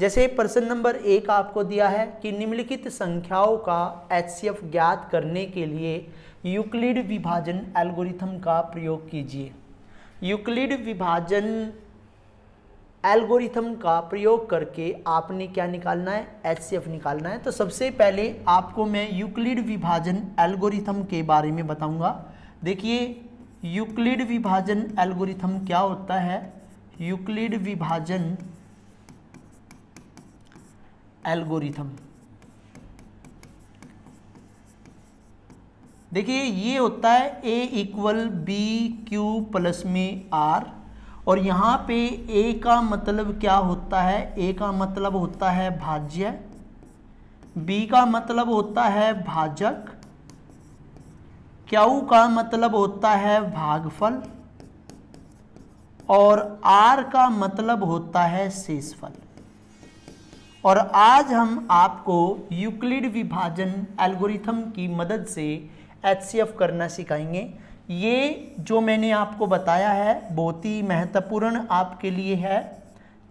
जैसे प्रश्न नंबर एक आपको दिया है कि निम्नलिखित संख्याओं का एचसीएफ ज्ञात करने के लिए यूक्लिड विभाजन एल्गोरिथम का प्रयोग कीजिए। यूक्लिड विभाजन एल्गोरिथम का प्रयोग करके आपने क्या निकालना है? एचसीएफ निकालना है। तो सबसे पहले आपको मैं यूक्लिड विभाजन एल्गोरिथम के बारे में बताऊँगा। देखिए यूक्लिड विभाजन एल्गोरिथम क्या होता है? यूक्लिड विभाजन एल्गोरिथम। देखिए, ये होता है a equal b q plus में आर और यहाँ पे ए का मतलब क्या होता है? ए का मतलब होता है भाज्य बी का मतलब होता है भाजक क्यू का मतलब होता है भागफल, और आर का मतलब होता है शेषफल। और आज हम आपको यूक्लिड विभाजन एल्गोरिथम की मदद से एचसीएफ करना सिखाएँगे। ये जो मैंने आपको बताया है, बहुत ही महत्वपूर्ण आपके लिए है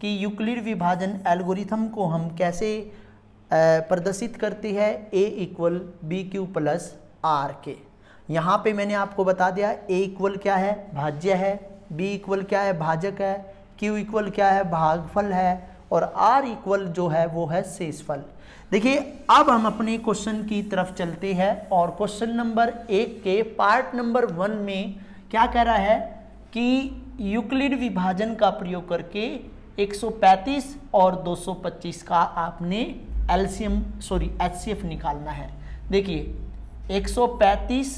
कि यूक्लिड विभाजन एल्गोरिथम को हम कैसे प्रदर्शित करते हैं a equal b q plus r के। यहाँ पे मैंने आपको बता दिया ए इक्वल क्या है? भाज्य है। बी इक्वल क्या है? भाजक है। क्यू इक्वल क्या है? भागफल है। और आर इक्वल जो है वो है शेषफल। देखिए, अब हम अपने क्वेश्चन की तरफ़ चलते हैं और क्वेश्चन नंबर एक के पार्ट नंबर वन में क्या कह रहा है कि यूक्लिड विभाजन का प्रयोग करके 135 और 225 का आपने एलसीएम सॉरी एचसीएफ निकालना है। देखिए 135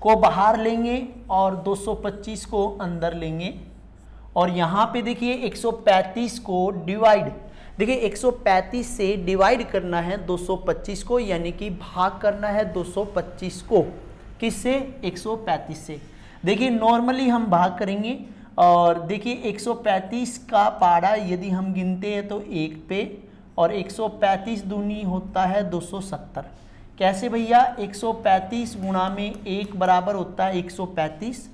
को बाहर लेंगे और 225 को अंदर लेंगे। और यहाँ पे देखिए 135 को डिवाइड देखिए 135 से डिवाइड करना है 225 को, यानी कि भाग करना है 225 को। किससे? 135 से देखिए नॉर्मली हम भाग करेंगे और देखिए 135 का पारा यदि हम गिनते हैं तो एक पे, और 135 दूनी होता है 270 कैसे भैया? 135 गुणा में एक बराबर होता है 135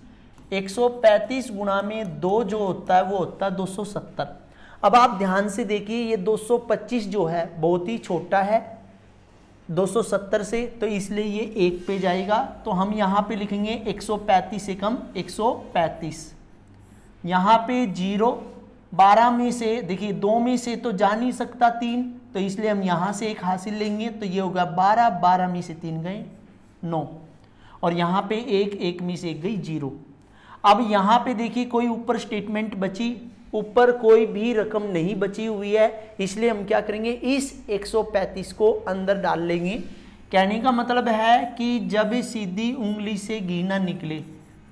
135 गुणा में दो जो होता है वो होता है 270 अब आप ध्यान से देखिए, ये 225 जो है, बहुत ही छोटा है। 270 से तो इसलिए ये एक पे जाएगा। तो हम यहाँ पे लिखेंगे 135 से कम 135 यहाँ पे ज़ीरो, बारह में से, देखिए, दो में से तो जा नहीं सकता तीन तो इसलिए हम यहाँ से एक हासिल लेंगे। तो ये होगा बारह बारह में से तीन गए नौ। और यहाँ पे एक एक में से एक गई ज़ीरो। अब यहाँ पे देखिए कोई ऊपर स्टेटमेंट बची, ऊपर कोई भी रकम नहीं बची हुई है, इसलिए हम क्या करेंगे, इस 135 को अंदर डाल लेंगे। कहने का मतलब है कि जब सीधी उंगली से गिना निकले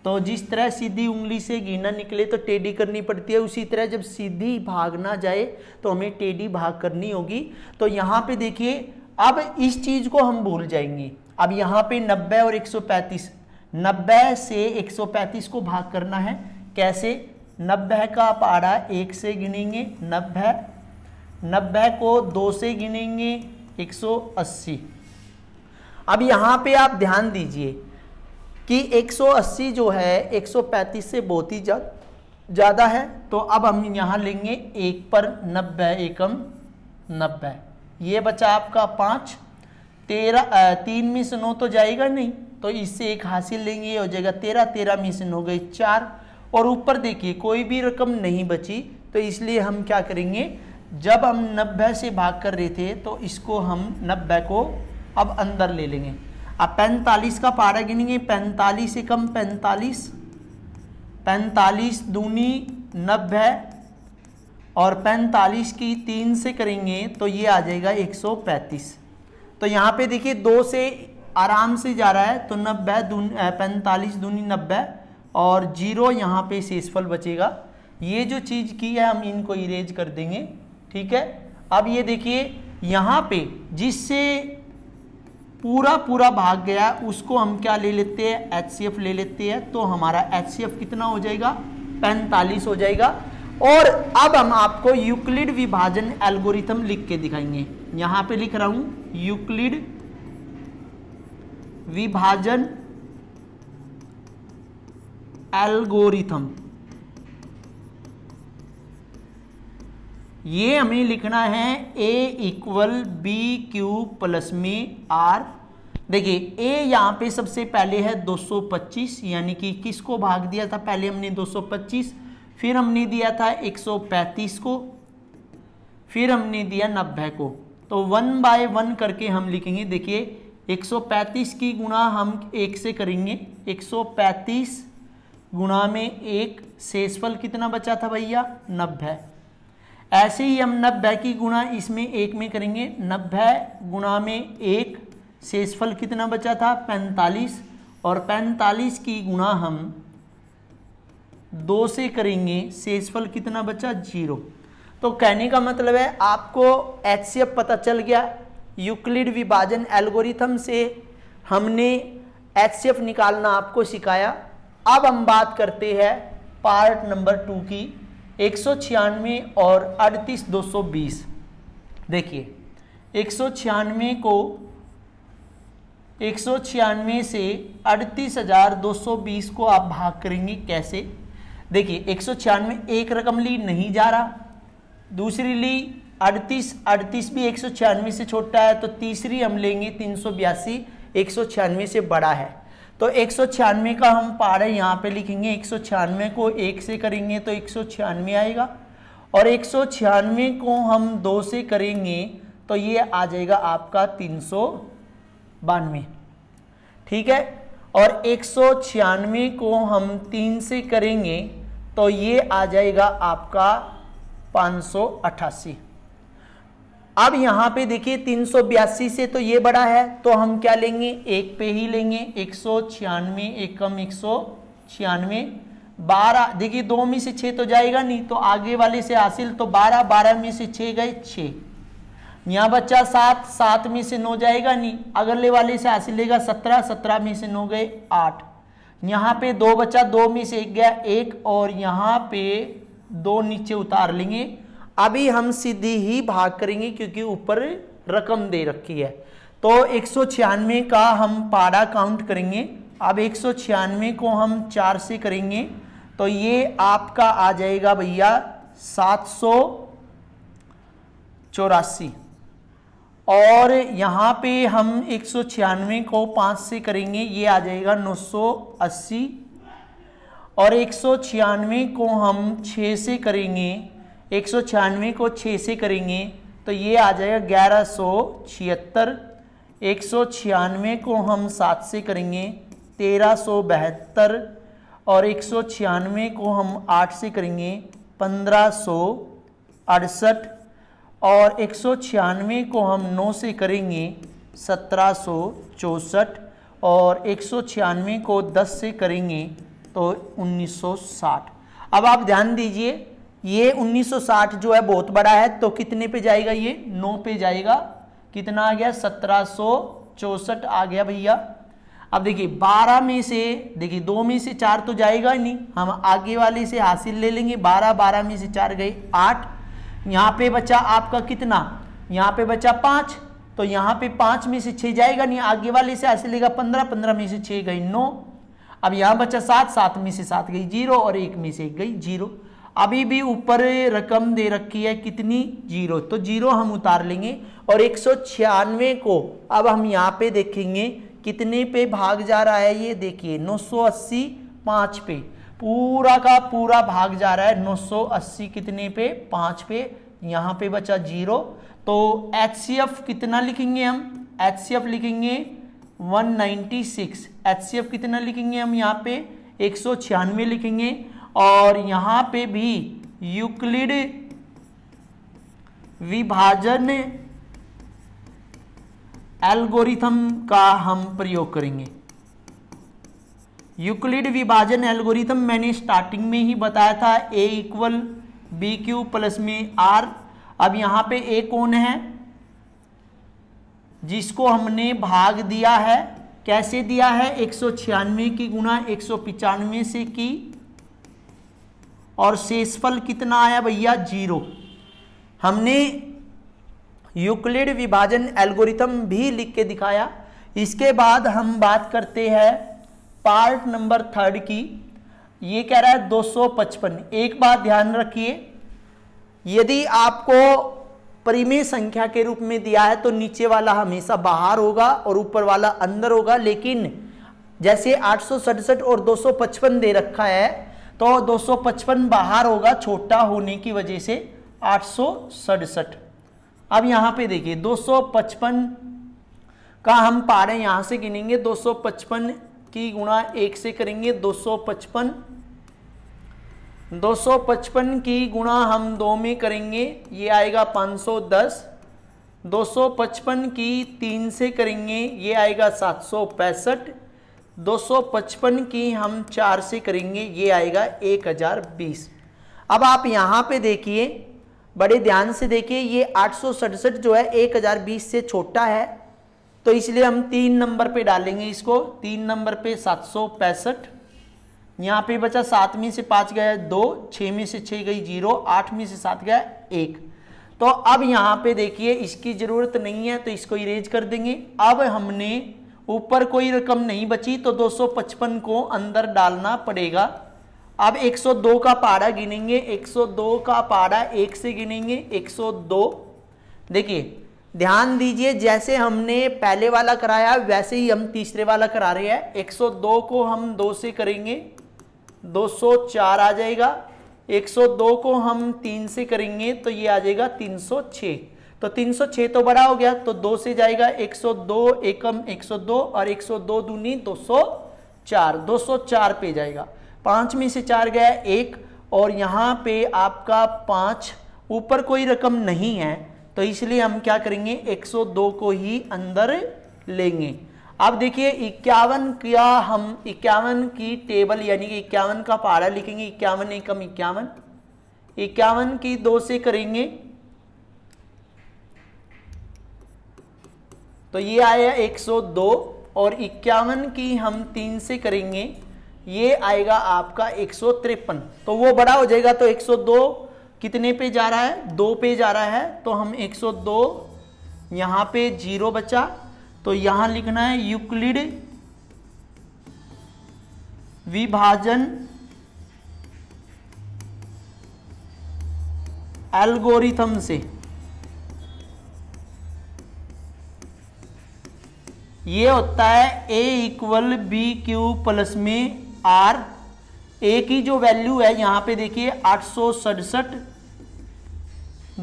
तो जिस तरह सीधी उंगली से गिना निकले तो टेढ़ी करनी पड़ती है। उसी तरह जब सीधी भाग ना जाए तो हमें टेढ़ी भाग करनी होगी। तो यहाँ पे देखिए, अब इस चीज़ को हम भूल जाएँगे। अब यहाँ पे 90 और 135 90 से 135 को भाग करना है। कैसे? नब्बे का पारा एक से गिनेंगे, नब्बे। नब्बे को दो से गिनेंगे, एक सौ अस्सी। अब यहाँ पे आप ध्यान दीजिए कि 180 जो है 135 से बहुत ही ज़्यादा है। तो अब हम यहाँ लेंगे एक पर नब्बे एकम नब्बे। ये बचा आपका पाँच। तेरह तीन में से नौ तो जाएगा नहीं। तो इससे एक हासिल लेंगे हो जाएगा तेरह तेरह में से नौ गई चार। और ऊपर देखिए, कोई भी रकम नहीं बची। तो इसलिए हम क्या करेंगे, जब हम नब्बे से भाग कर रहे थे तो इसको हम नब्बे को अब अंदर ले लेंगे। अब पैंतालीस का पारा गिनेंगे, पैंतालीस से कम पैंतालीस। पैंतालीस दूनी नब्बे। और पैंतालीस की तीन से करेंगे तो ये आ जाएगा एक सौ पैंतीस। तो यहाँ पे देखिए दो से आराम से जा रहा है तो नब्बे, दून पैंतालीस, दूनी, नब्बे, और ज़ीरो यहाँ पे शेषफल बचेगा। ये जो चीज़ की है, हम इनको इरेज कर देंगे, ठीक है? अब ये देखिए, यहाँ पे जिससे पूरा पूरा भाग गया है उसको हम क्या ले लेते हैं? एचसीएफ ले लेते हैं तो हमारा एचसीएफ कितना हो जाएगा? पैंतालीस हो जाएगा। और अब हम आपको यूक्लिड विभाजन एल्गोरिथम लिख के दिखाएँगे। यहाँ पे लिख रहा हूँ, यूक्लिड विभाजन एल्गोरिथम। ये हमें लिखना है a equal b q plus में आर देखिए ए यहाँ पे सबसे पहले है 225 यानी कि किसको भाग दिया था? पहले हमने 225 फिर हमने दिया था 135 को, फिर हमने दिया 90 को। तो वन बाय वन करके हम लिखेंगे, देखिए 135 की गुणा हम एक से करेंगे। 135 गुणा में एक, शेषफल कितना बचा था भैया? नब्बे। ऐसे ही हम नब्बे की गुणा इसमें एक में करेंगे। नब्बे गुणा में एक, शेषफल कितना बचा था? पैंतालीस। और पैंतालीस की गुणा हम दो से करेंगे, शेषफल कितना बचा? ज़ीरो। तो कहने का मतलब है, आपको एचसीएफ पता चल गया यूक्लिड विभाजन एल्गोरिथम से हमने एचसीएफ निकालना आपको सिखाया। अब हम बात करते हैं पार्ट नंबर टू की, एक सौ छियानवे और अड़तीस दो देखिए, एक सौ छियानवे को एक सौ छियानवे से अड़तीस को आप भाग करेंगे कैसे? देखिए, एक सौ छियानवे एक रकम ली नहीं जा रहा। दूसरी ली, अड़तीस अड़तीस भी एक सौ छियानवे से छोटा है तो तीसरी हम लेंगे तीन सौ बयासी, एक सौ छियानवे से बड़ा है। तो एक सौ छियानवे का हम पारा यहाँ पे लिखेंगे, एक सौ छियानवे को एक से करेंगे तो एक सौ छियानवे आएगा। और एक सौ छियानवे को हम दो से करेंगे तो ये आ जाएगा आपका तीन सौ बानवे। ठीक है? और एक सौ छियानवे को हम तीन से करेंगे तो ये आ जाएगा आपका पाँच सौ अट्ठासी अब यहाँ पे देखिए तीन सौ बयासी से तो ये बड़ा है तो हम क्या लेंगे? एक पे ही लेंगे, एक सौ छियानवे एकम एक सौ छियानवे। बारह, देखिए दो में से छः तो जाएगा, नहीं तो आगे वाले से हासिल तो बारह बारह में से छः गए छः। यहाँ बच्चा सात सात में से नौ जाएगा, नहीं, अगले वाले से हासिल लेगा सत्रह सत्रह में से नौ गए आठ। यहाँ पे दो बच्चा दो में से एक गया, एक और यहाँ पे दो नीचे उतार लेंगे। अभी हम सीधी ही भाग करेंगे क्योंकि ऊपर रकम दे रखी है। तो एक सौ छियानवे का हम पारा काउंट करेंगे। अब एक सौ छियानवे को हम चार से करेंगे। तो ये आपका आ जाएगा भैया सात सौ चौरासी। और यहाँ पे हम एक सौ छियानवे को पाँच से करेंगे, ये आ जाएगा नौ सौ अस्सी। और एक सौ छियानवे को हम छः से करेंगे, एक सौ छियानवे को छः से करेंगे तो ये आ जाएगा ग्यारह सौ छिहत्तर। एक सौ छियानवे को हम सात से करेंगे, तेरह सौ बहत्तर। और एक सौ छियानवे को हम आठ से करेंगे, पंद्रह सौ अड़सठ। और एक सौ छियानवे को हम नौ से करेंगे सत्रह सौ चौंसठ और एक सौ छियानवे को दस से करेंगे तो उन्नीस सौ साठ। अब आप ध्यान दीजिए, ये 1960 जो है बहुत बड़ा है तो कितने पे जाएगा ये? नौ पे जाएगा। कितना आ गया? सत्रह आ गया भैया। अब देखिए 12 में से, देखिए, दो में से चार तो जाएगा ही नहीं। हम आगे वाले से हासिल ले लेंगे। 12 12 में से चार गए आठ। यहाँ पे बचा आपका कितना? यहाँ पे बचा पाँच। तो यहाँ पे पाँच में से छः जाएगा नहीं, आगे वाले से ऐसे लेगा पंद्रह पंद्रह में से छः गई नौ। अब यहाँ बचा सात सात में से सात गई ज़ीरो और एक में से एक गई ज़ीरो। अभी भी ऊपर रकम दे रखी है कितनी? ज़ीरो। तो ज़ीरो हम उतार लेंगे और एक सौ छियानवे को अब हम यहाँ पे देखेंगे कितने पे भाग जा रहा है ये देखिए 980 पाँच पे। पूरा का पूरा भाग जा रहा है 980 कितने पे? पाँच पे। यहाँ पे बचा ज़ीरो। तो एचसीएफ कितना लिखेंगे हम? एचसीएफ लिखेंगे 196 एचसीएफ कितना लिखेंगे हम यहाँ पे? एक सौ छियानवे लिखेंगे। और यहाँ पे भी यूक्लिड विभाजन एल्गोरिथम का हम प्रयोग करेंगे। यूक्लिड विभाजन एल्गोरिथम मैंने स्टार्टिंग में ही बताया था a equal b q plus में आर अब यहाँ पे ए कौन है? जिसको हमने भाग दिया है, कैसे दिया है? एक सौ छियानवे की गुना एक सौ पंचानवे से की। और शेषफल कितना आया भैया? ज़ीरो। हमने यूक्लिड विभाजन एल्गोरिथम भी लिख के दिखाया। इसके बाद हम बात करते हैं पार्ट नंबर थर्ड की, ये कह रहा है 255 एक बात ध्यान रखिए, यदि आपको परिमेय संख्या के रूप में दिया है तो नीचे वाला हमेशा बाहर होगा और ऊपर वाला अंदर होगा, लेकिन जैसे आठ सौ सड़सठ और 255 दे रखा है तो 255 बाहर होगा, छोटा होने की वजह से आठ अब यहाँ पे देखिए 255 का हम पारे यहाँ से गिनेंगे 255 की गुणा एक से करेंगे 255 255 की गुणा हम दो में करेंगे, ये आएगा 510 255 की तीन से करेंगे, ये आएगा सात सौ पैंसठ। दो सौ पचपन की हम चार से करेंगे, ये आएगा एक हज़ार बीस। अब आप यहाँ पे देखिए, बड़े ध्यान से देखिए, ये आठ सौ सड़सठ जो है, एक हज़ार बीस से छोटा है। तो इसलिए हम तीन नंबर पे डालेंगे इसको। तीन नंबर पे सात सौ पैंसठ। यहाँ पे बचा सात में से पाँच गया दो छः में से छः गई ज़ीरो, आठ में से सात गया एक। तो अब यहाँ पे देखिए, इसकी ज़रूरत नहीं है तो इसको इरेज कर देंगे। अब हमने ऊपर कोई रकम नहीं बची तो 255 को अंदर डालना पड़ेगा। अब 102 का पारा गिनेंगे। 102 का पारा एक से गिनेंगे। 102 देखिए ध्यान दीजिए, जैसे हमने पहले वाला कराया, वैसे ही हम तीसरे वाला करा रहे हैं। 102 को हम दो से करेंगे 204 आ जाएगा। 102 को हम तीन से करेंगे तो ये आ जाएगा 306 तो 306 तो बड़ा हो गया तो दो से जाएगा 102 एकम 102 और 102 दूनी 204 204 पे जाएगा। पाँच में से चार गया एक, और यहाँ पे आपका पाँच। ऊपर कोई रकम नहीं है तो इसलिए हम क्या करेंगे? 102 को ही अंदर लेंगे। अब देखिए, इक्यावन क्या हम, इक्यावन की टेबल यानी कि इक्यावन का पारा लिखेंगे। इक्यावन एकम इक्यावन। इक्यावन की दो से करेंगे। तो ये आया 102 और इक्यावन की हम तीन से करेंगे। ये आएगा आपका एक सौ तिरपन। तो वो बड़ा हो जाएगा तो 102 कितने पे जा रहा है? दो पे जा रहा है तो हम 102 यहाँ पे ज़ीरो बचा तो यहाँ लिखना है यूक्लिड विभाजन एल्गोरिथम से। ये होता है a equal b q plus में आर ए की जो वैल्यू है, यहाँ पे देखिए आठ सौ सड़सठ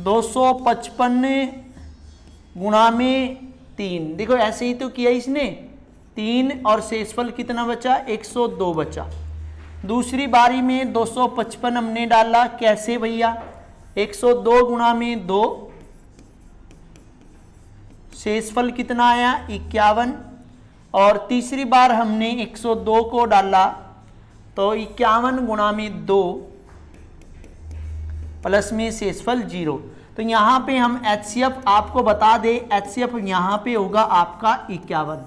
दो सौ पचपन गुणा में तीन। देखो, ऐसे ही तो किया इसने। तीन और शेषफल कितना बचा? 102 बचा। दूसरी बारी में 255 हमने डाला। कैसे भैया? 102 गुणा में दो। शेषफल कितना आया? इक्यावन। और तीसरी बार हमने 102 को डाला। तो इक्यावन गुणा में दो। प्लस में शेषफल ज़ीरो। तो यहाँ पे हम एचसीएफ आपको बता दें एच सी यहाँ पे होगा आपका इक्यावन।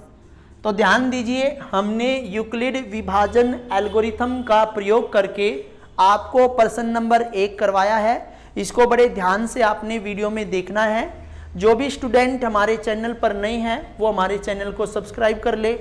तो ध्यान दीजिए, हमने यूक्लिड विभाजन एल्गोरिथम का प्रयोग करके आपको प्रश्न नंबर एक करवाया है। इसको बड़े ध्यान से आपने वीडियो में देखना है। जो भी स्टूडेंट हमारे चैनल पर नए हैं, वो हमारे चैनल को सब्सक्राइब कर ले।